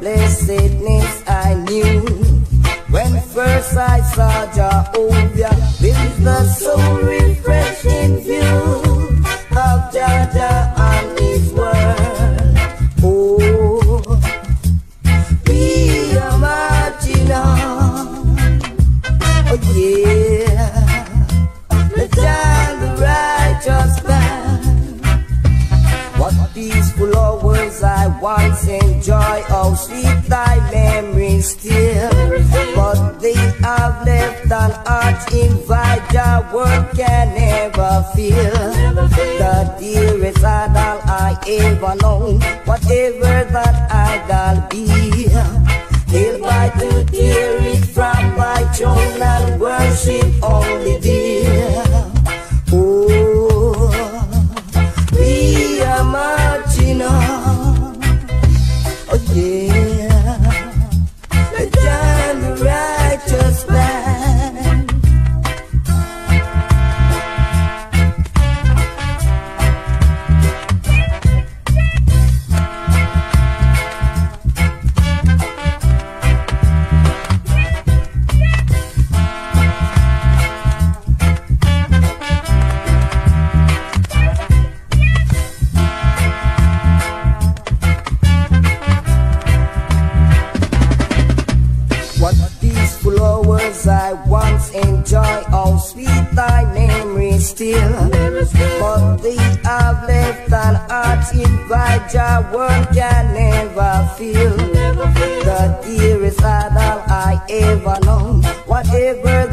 Blessedness I knew when first I saw Jehovah. There is the soul once enjoy, oh sweet thy memory still. But they have left an arch invite your word can never feel. The dearest idol I ever known, whatever that idol be. Help I to tear it from my throne and worship only thee. Still. But they have left an heart invite your word can never feel. The dearest idol I ever known, whatever